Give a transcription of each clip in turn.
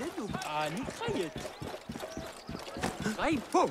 Dedo. A nitrayette. Right, boom.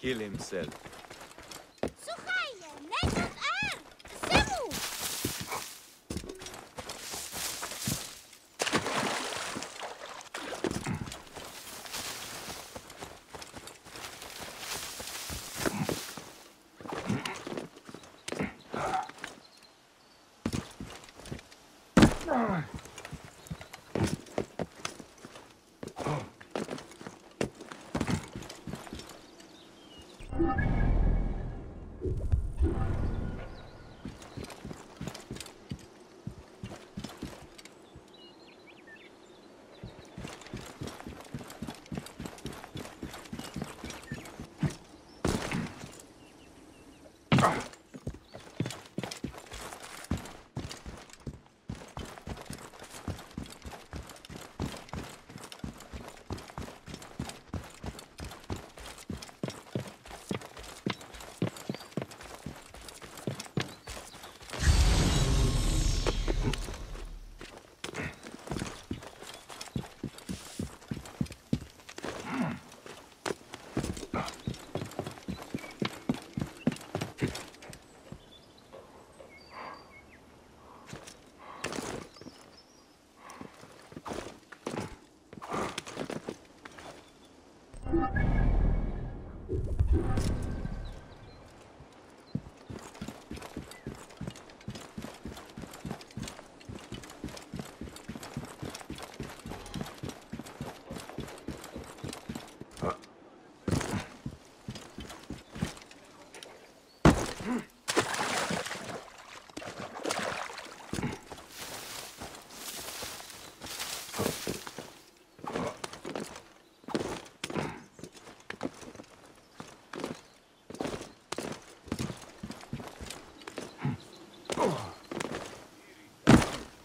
Kill himself.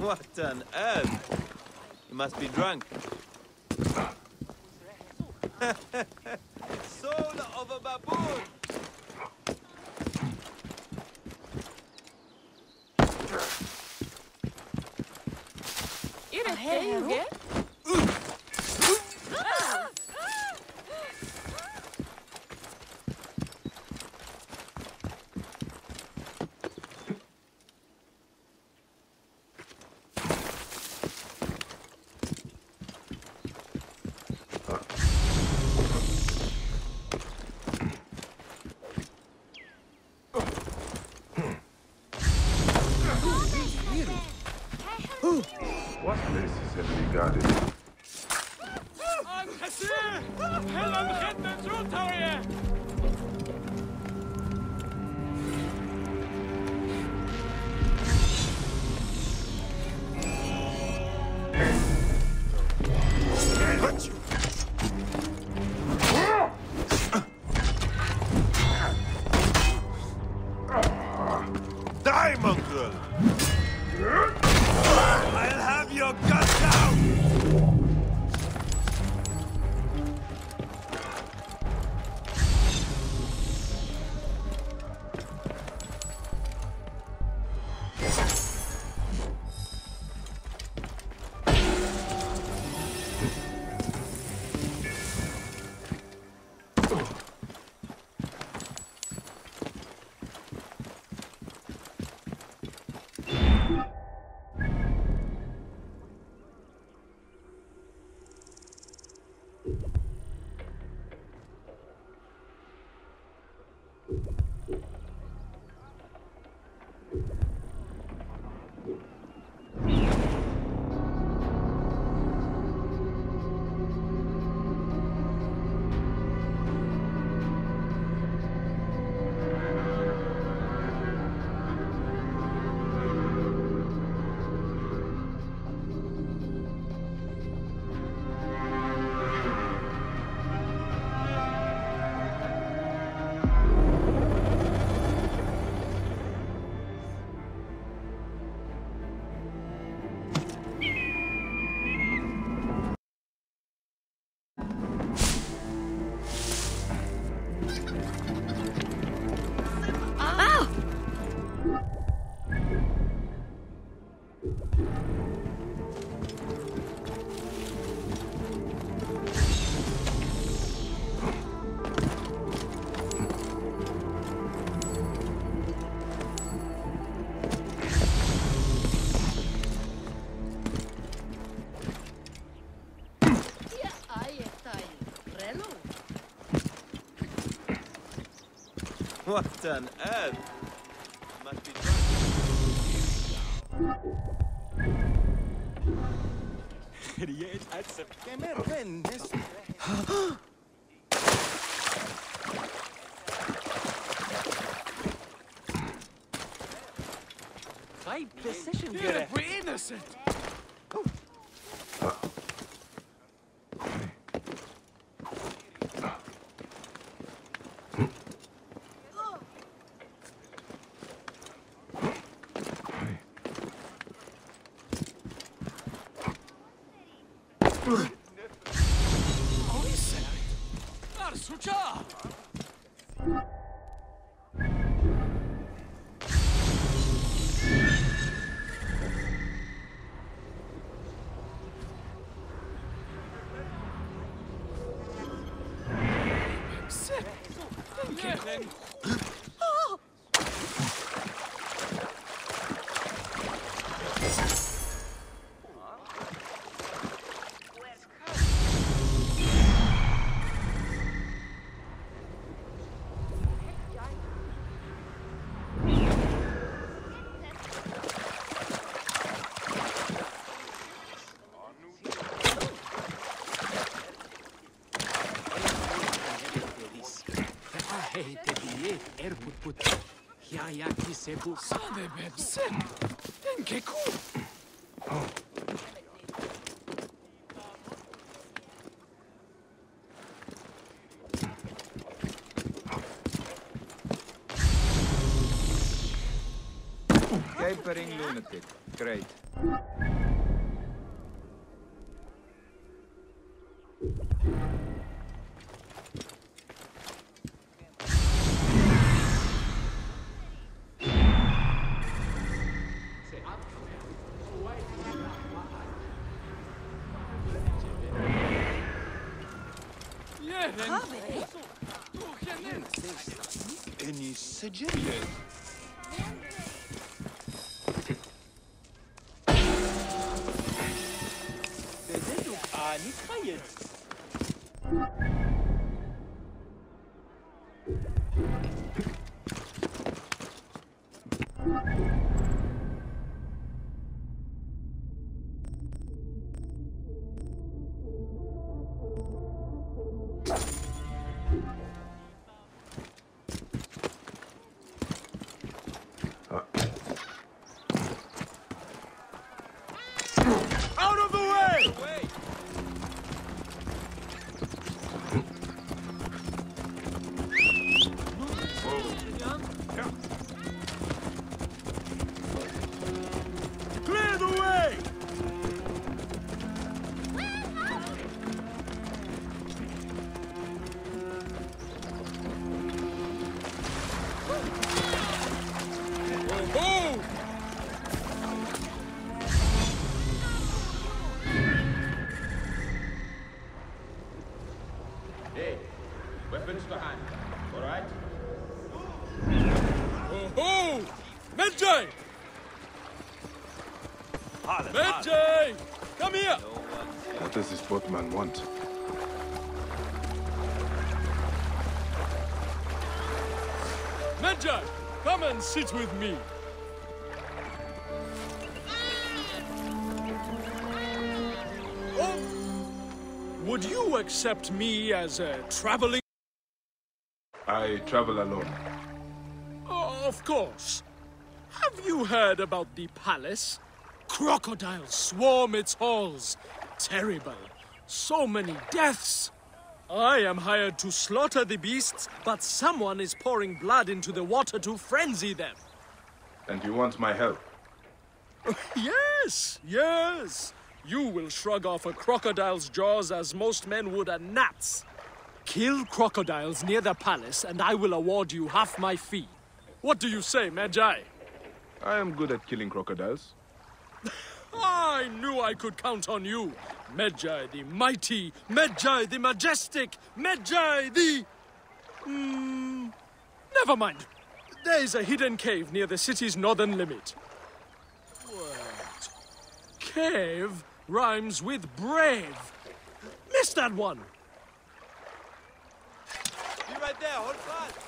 What on earth? You must be drunk. Soul of a baboon! What on earth? Must be Create at September. Right decision, You're innocent! Ja, ja, ki se bu. Sade beb, sen. Den ke ku. Capering lunatic. Great. Does want? Come and sit with me. Oh, would you accept me as a traveling... I travel alone. Oh, of course. Have you heard about the palace? Crocodiles swarm its halls. Terrible. So many deaths. I am hired to slaughter the beasts, but someone is pouring blood into the water to frenzy them. And you want my help? Yes, yes. You will shrug off a crocodile's jaws as most men would a gnat's. Kill crocodiles near the palace, and I will award you half my fee. What do you say, Medjay? I am good at killing crocodiles. I knew I could count on you. Medjay the mighty, Medjay the majestic, Medjay the. Hmm. Never mind. There is a hidden cave near the city's northern limit. Wait. Cave rhymes with brave. Missed that one. Be right there, hold fast.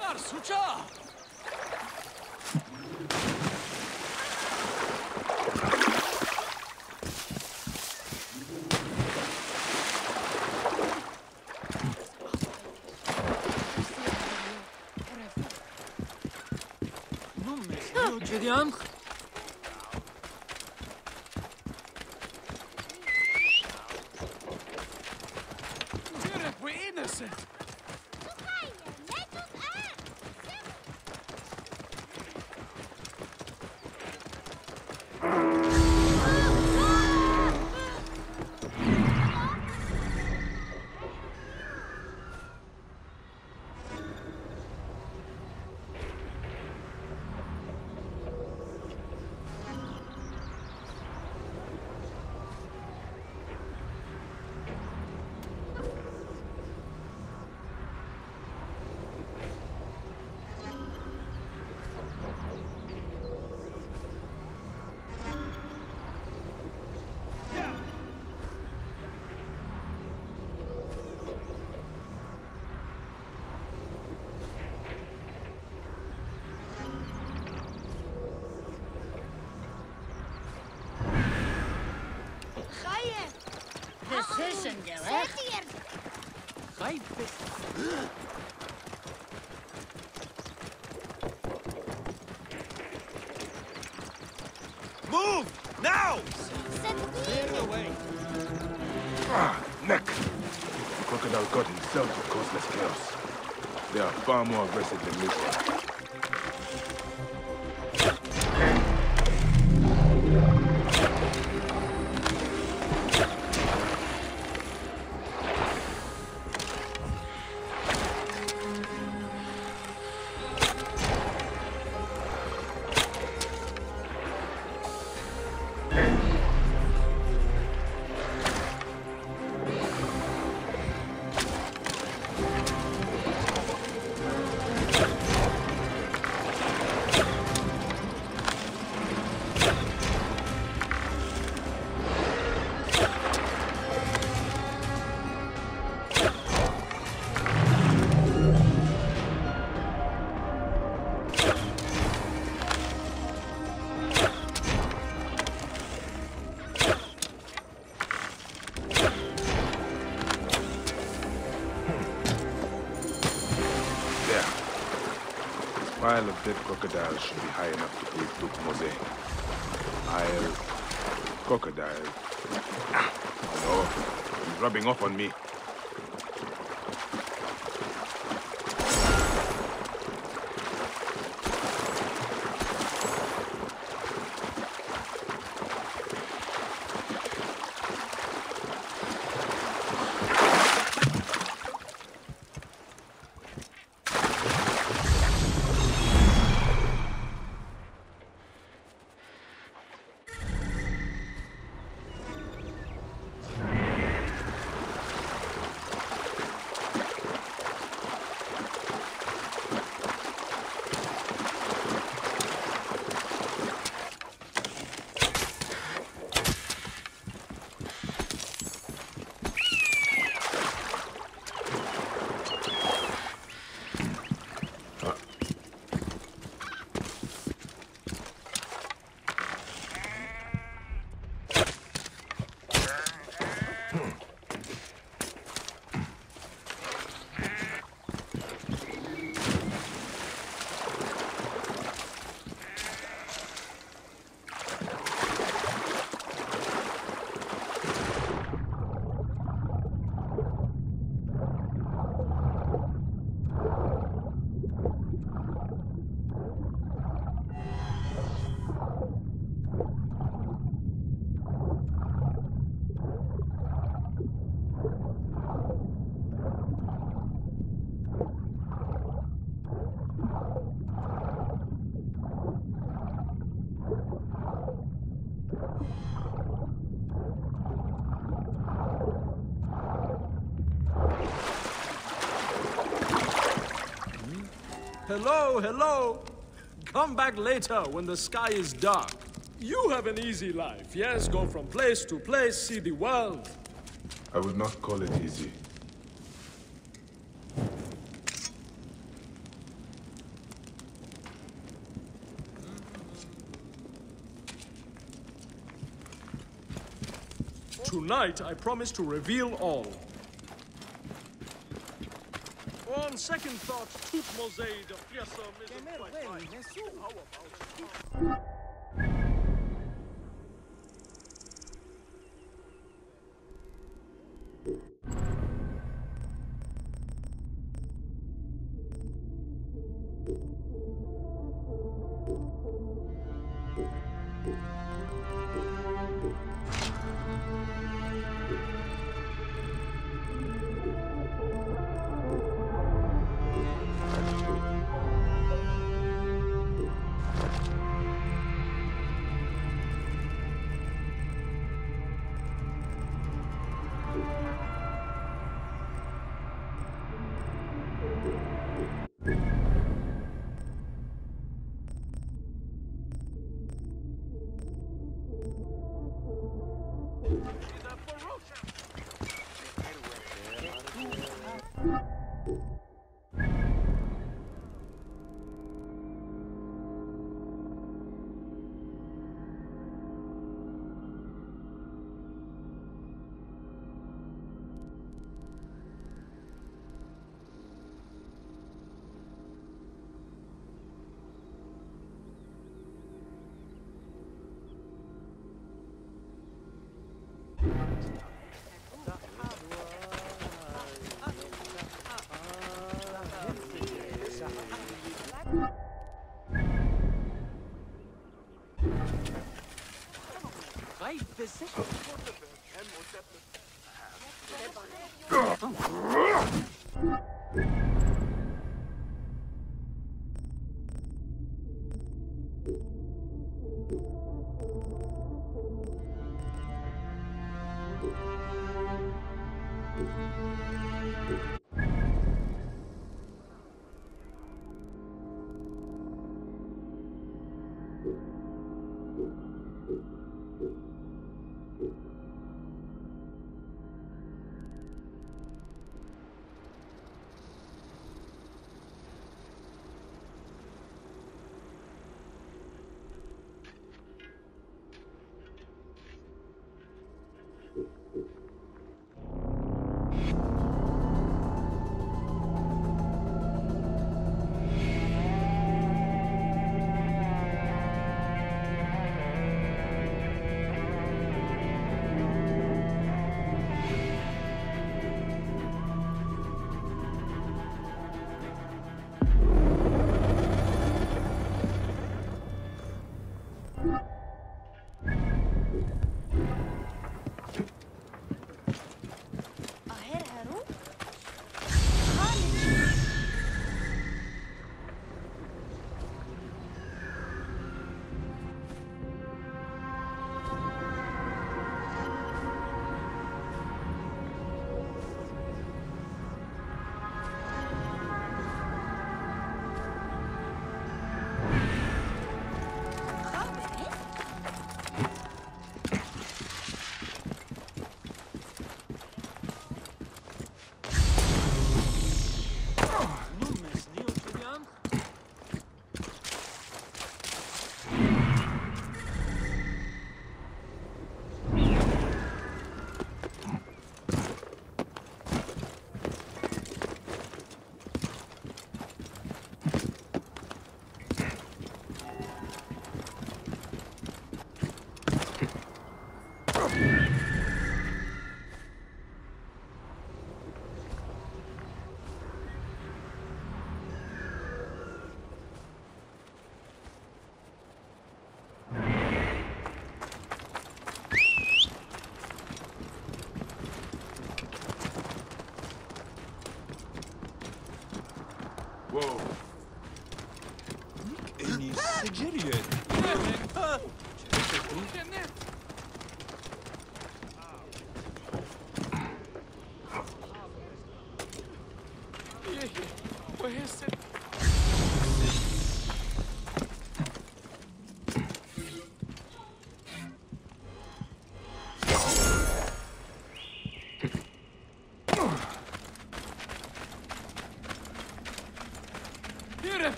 Arsucha! We're Move! Now! Setier. Ah, neck! The crocodile god himself will cause less chaos. They are far more aggressive than this one. Pile of dead crocodiles should be high enough to breathe Duke Mose. I'll... Crocodile. Ah, no. He's rubbing off on me. Hello, hello. Come back later when the sky is dark. You have an easy life, yes? Go from place to place, see the world. I would not call it easy. Tonight, I promise to reveal all. On second thought, toute mosée de fearsome isn't quite right. How about Aher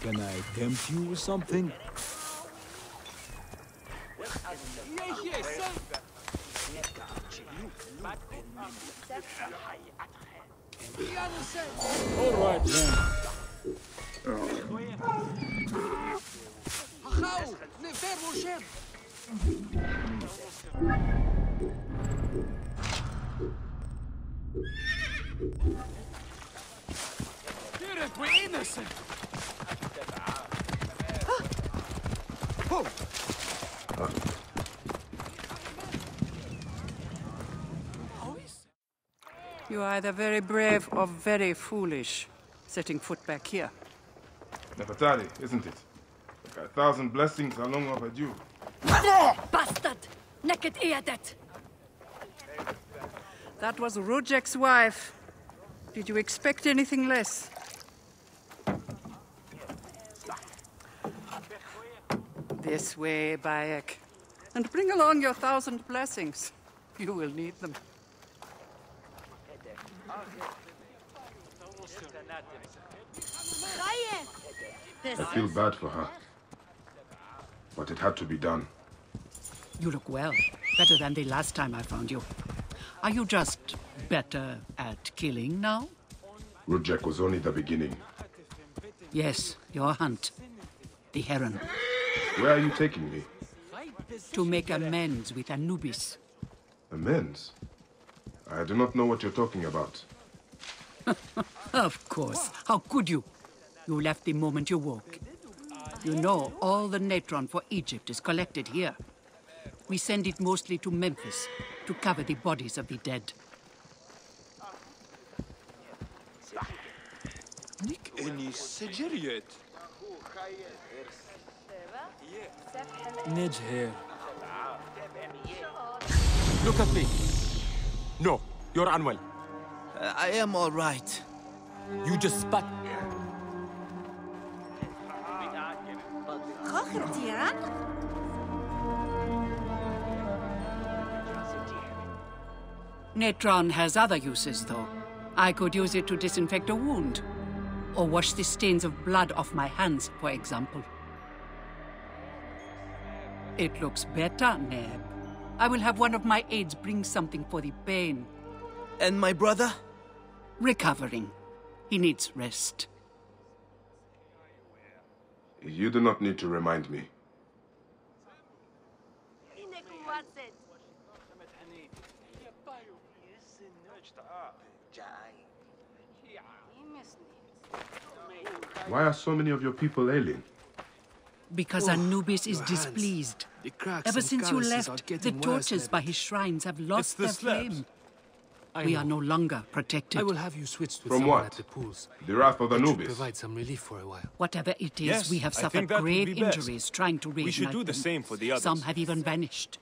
Can I tempt you with something? All right, then. Either very brave or very foolish, setting foot back here. Nefertari, isn't it? Like a thousand blessings are long overdue. Bastard! Naked Eadet! That was Rudjek's wife. Did you expect anything less? This way, Bayek. And bring along your thousand blessings. You will need them. I feel bad for her. But it had to be done. You look well. Better than the last time I found you. Are you just better at killing now? Rudjek was only the beginning. Yes, your hunt. The heron. Where are you taking me? To make amends with Anubis. Amends? I do not know what you're talking about. Of course. How could you? You left the moment you woke. You know, all the natron for Egypt is collected here. We send it mostly to Memphis to cover the bodies of the dead. Nick, any Nedge here. Look at me. No, you're unwell. Uh, I am all right. You just spat. Gocher Tiran? Has other uses, though. I could use it to disinfect a wound. Or wash the stains of blood off my hands, for example. It looks better, Neb. I will have one of my aides bring something for the pain. And my brother? Recovering. He needs rest. You do not need to remind me. Why are so many of your people ailing? Because oh, Anubis is displeased. Ever since you left, the getting worse, torches by his shrines have lost the their slabs. flame. I We know. are no longer protected. I will have you switched with From someone what? at the pools. The wrath of Anubis. provide some relief for a while. Whatever it is, Yes, we have suffered think grave be injuries trying to reignite We should do the them. same for the others. Some have even vanished.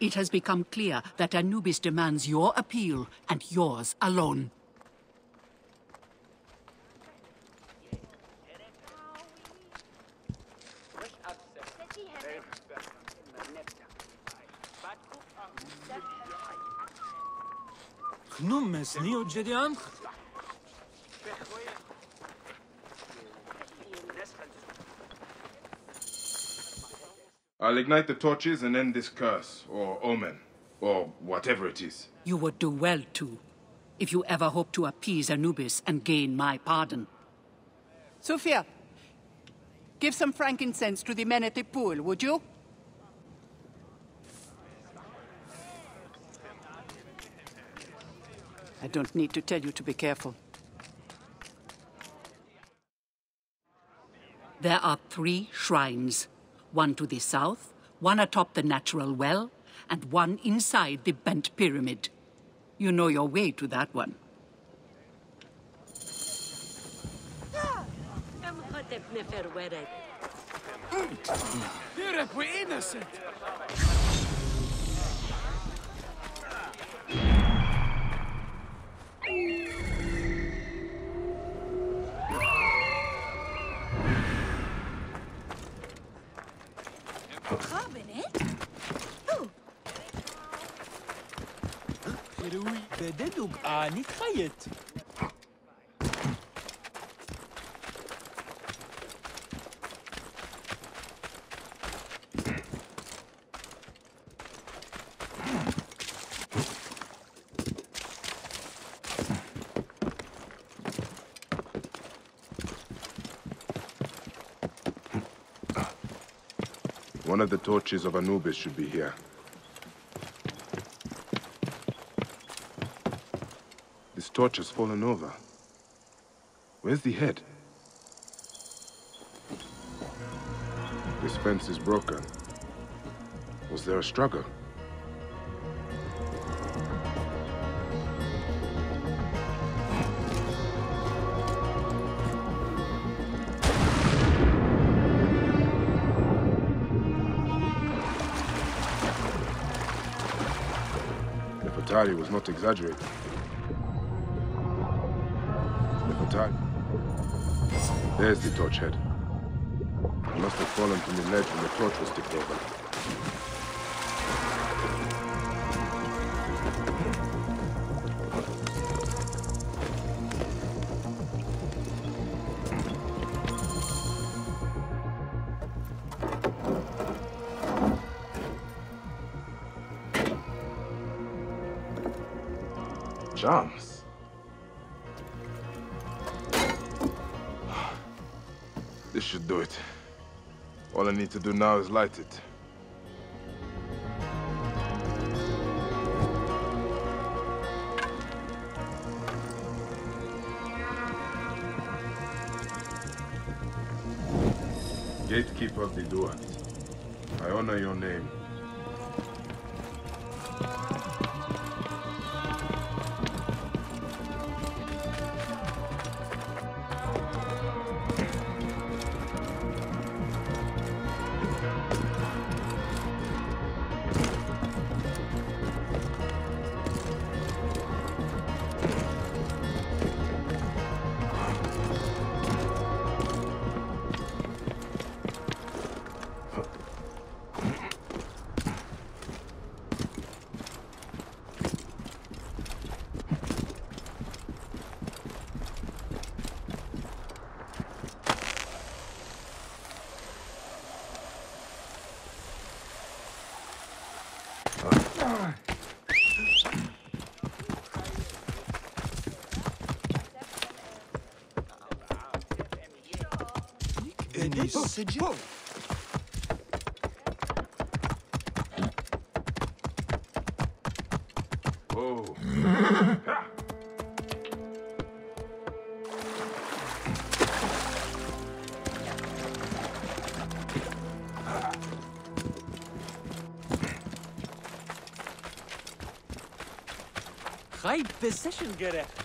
It has become clear that Anubis demands your appeal and yours alone. I'll ignite the torches and end this curse, or omen, or whatever it is. You would do well to, if you ever hope to appease Anubis and gain my pardon. Sophia, give some frankincense to the men at the pool, would you? I don't need to tell you to be careful. There are three shrines one to the south, one atop the natural well, and one inside the bent pyramid. You know your way to that one. Direkt, we're innocent. One of the torches of Anubis should be here. Torch has fallen over. Where's the head? This fence is broken. Was there a struggle? Nefertari was not exaggerating. There's the torch head. It must have fallen from the ledge when the torch was tipped over. Need to do now is light it. Gatekeeper of the Duat, I honor your name. to do. Whoa. Whoa. Great position, Gerrit.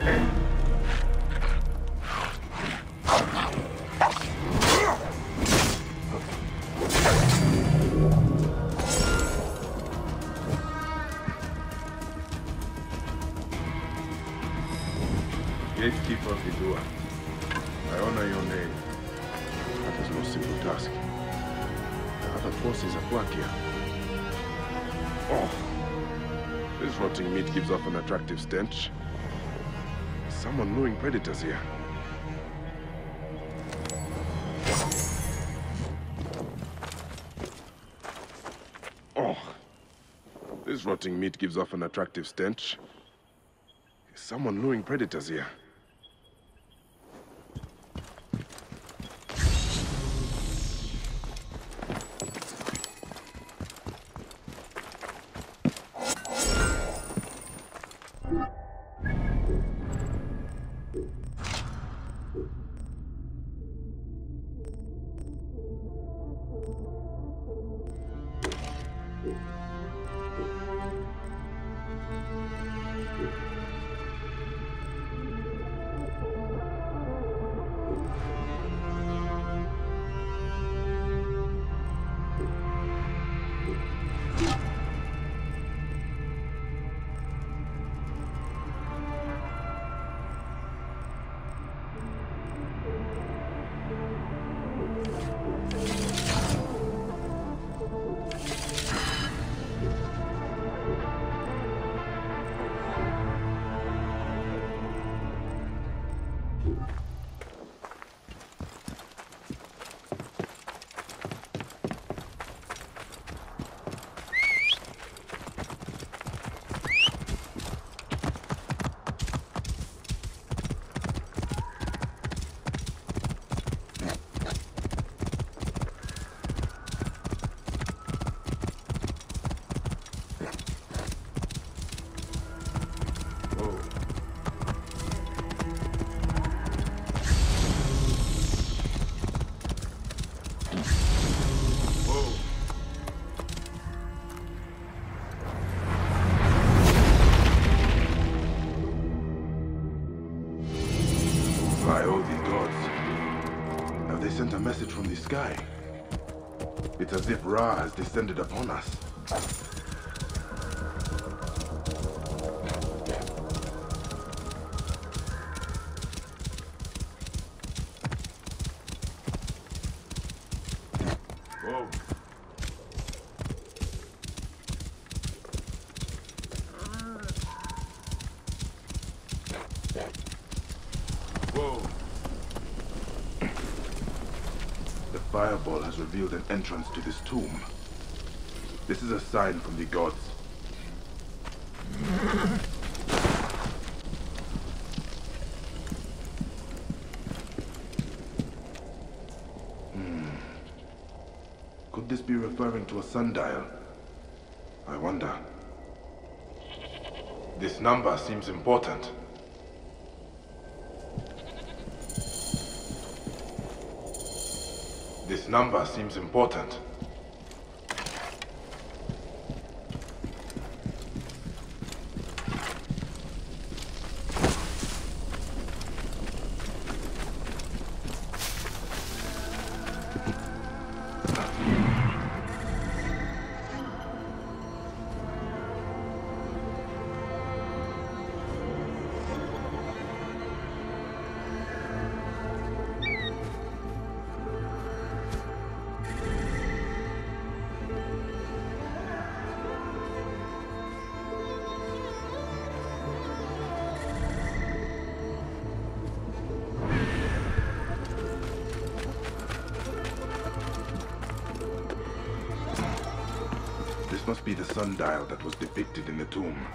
Gatekeeper of Idua, I honor your name. That is no simple task. The other forces at work here. Oh, this rotting meat gives off an attractive stench. Someone luring predators here. Oh, this rotting meat gives off an attractive stench. Someone luring predators here? As if Ra has descended upon us. Entrance to this tomb. This is a sign from the gods. Hmm. Could this be referring to a sundial? I wonder. This number seems important. This number seems important. Sundial that was depicted in the tomb.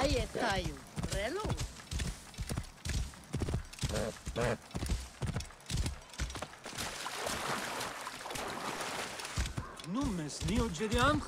je taj u prelu. Nu mes ni ođeriam?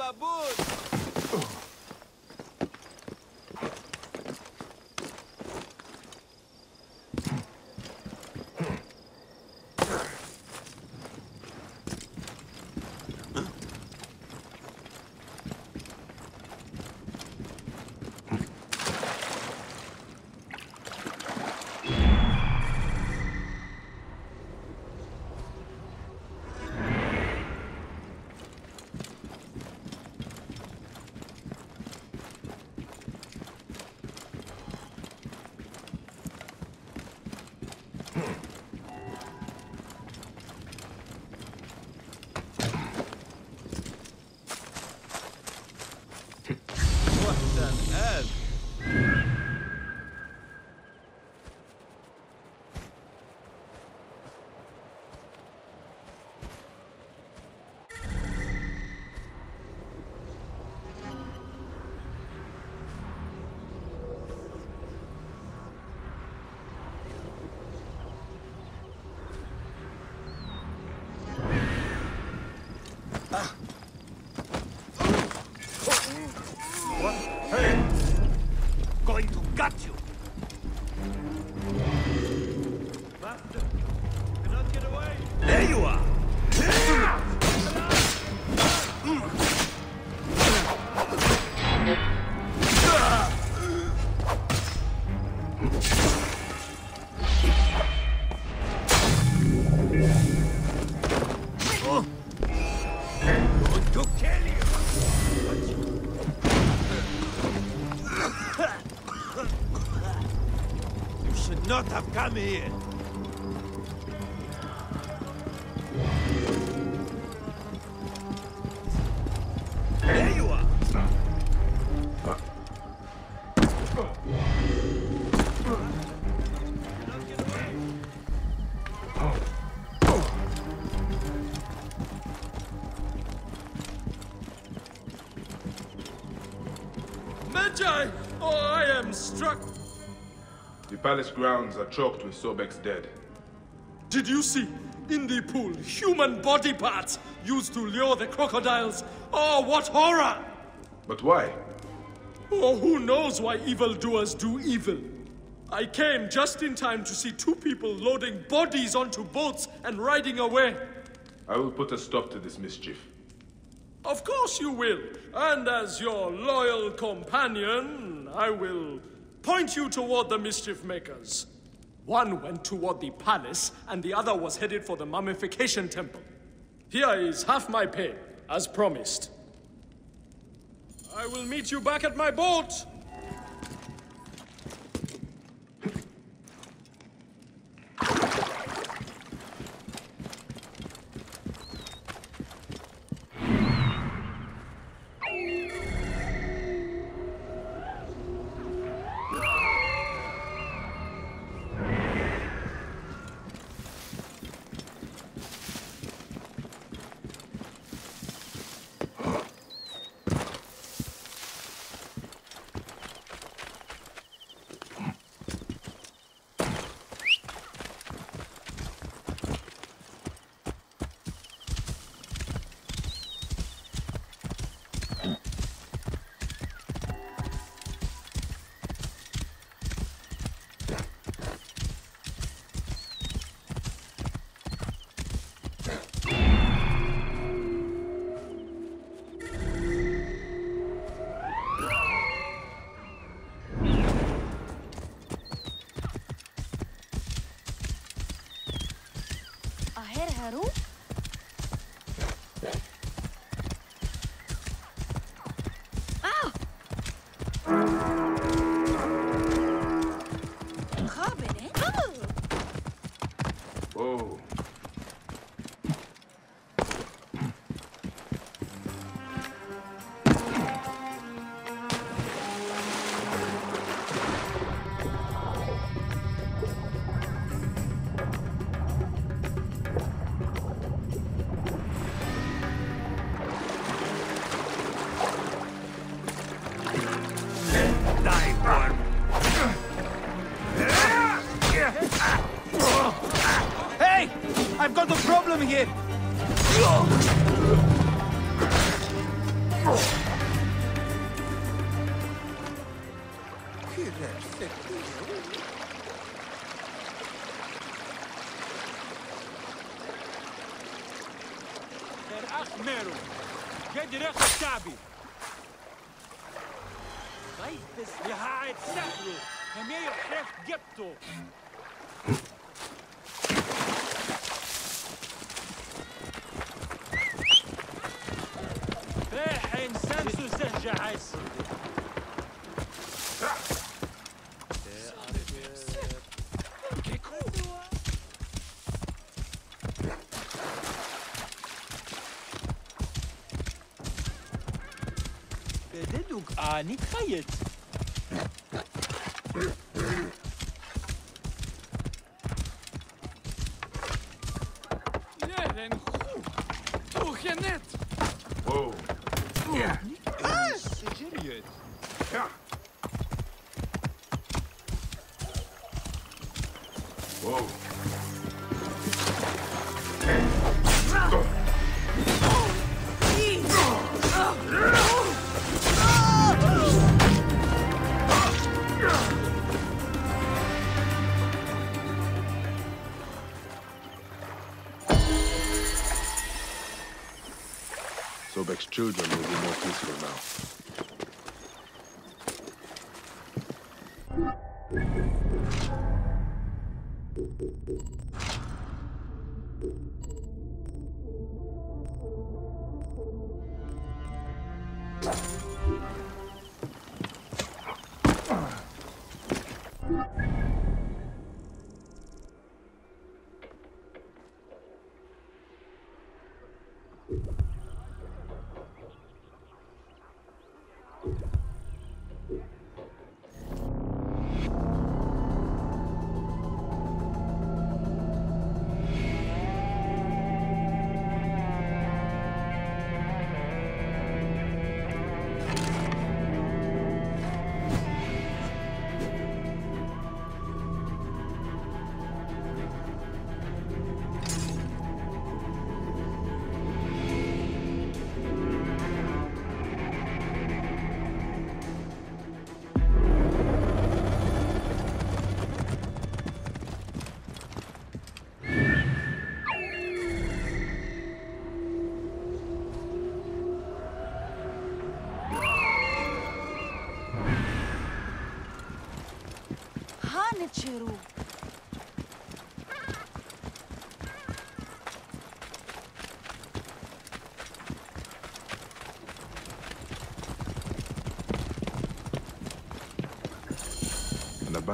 Soul have palace grounds are choked with Sobek's dead. Did you see? In the pool, human body parts used to lure the crocodiles. Oh, what horror! But why? Oh, who knows why evildoers do evil? I came just in time to see two people loading bodies onto boats and riding away. I will put a stop to this mischief. Of course you will. And as your loyal companion, I will point you toward the mischief makers. One went toward the palace, and the other was headed for the mummification temple. Here is half my pay, as promised. I will meet you back at my boat. nicht Nitrait Sobek's children will be more peaceful now.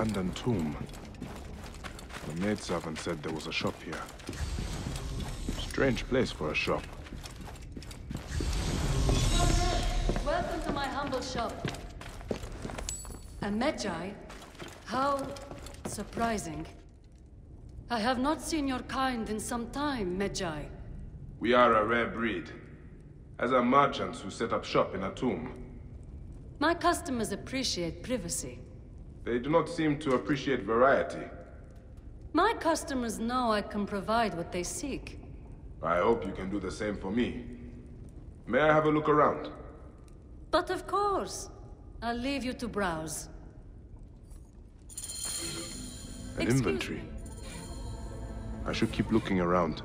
Abandoned tomb. The maidservant said there was a shop here. Strange place for a shop. Welcome to my humble shop. A Medjay? How surprising. I have not seen your kind in some time, Medjay. We are a rare breed. As are merchants who set up shop in a tomb. My customers appreciate privacy. They do not seem to appreciate variety. My customers know I can provide what they seek. I hope you can do the same for me. May I have a look around? But of course, I'll leave you to browse. An Excuse inventory. I should keep looking around.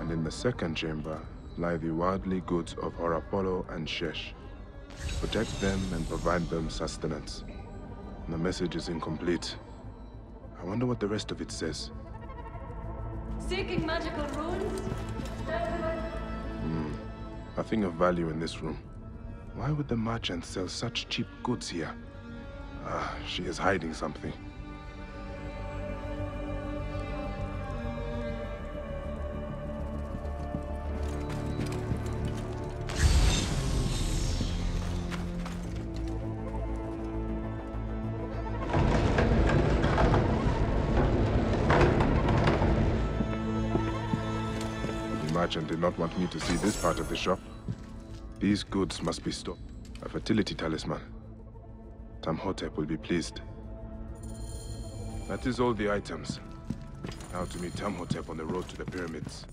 And in the second chamber lie the worldly goods of Horapolo and Shesh. Protect them and provide them sustenance. The message is incomplete. I wonder what the rest of it says. Seeking magical runes? Hmm. Nothing of value in this room. Why would the merchant sell such cheap goods here? Ah, she is hiding something. Did not want me to see this part of the shop. These goods must be stored. A fertility talisman. Tamhotep will be pleased. That is all the items. Now to meet Tamhotep on the road to the pyramids.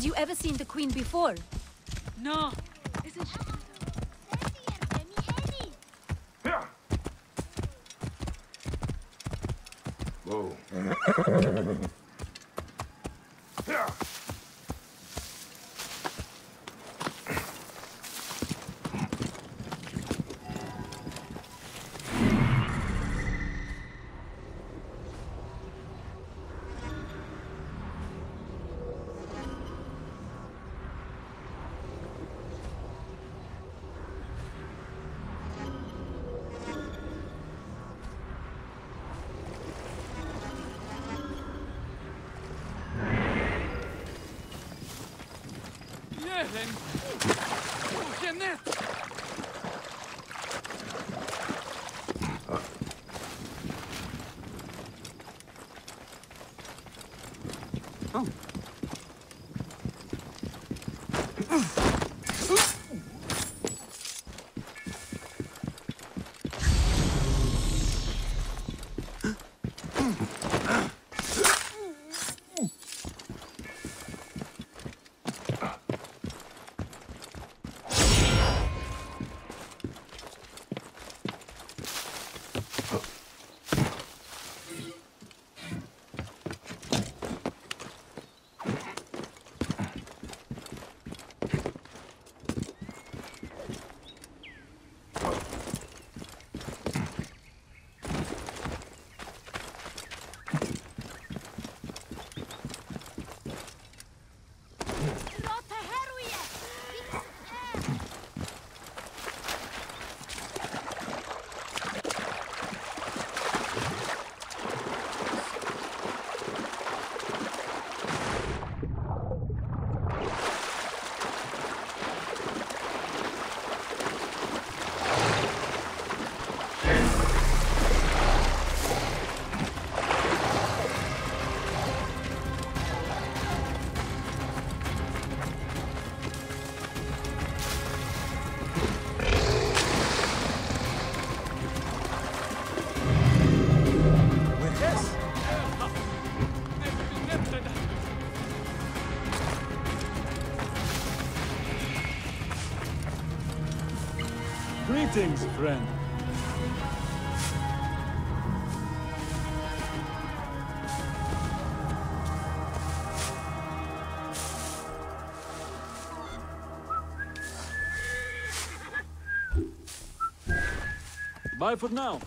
Had you ever seen the queen before? No. Whoa. Greetings, friend. Bye for now.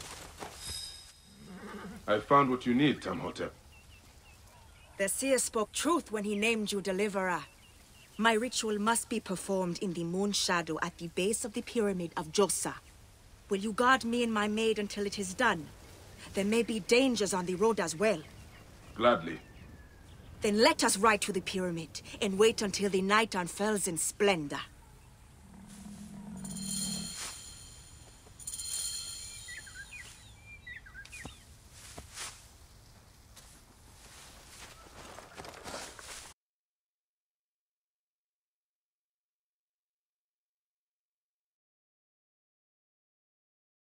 I found what you need, Tamhotep. The seer spoke truth when he named you Deliverer. My ritual must be performed in the moon shadow at the base of the pyramid of Djoser. Will you guard me and my maid until it is done? There may be dangers on the road as well. Gladly. Then let us ride to the pyramid and wait until the night unfurls in splendor.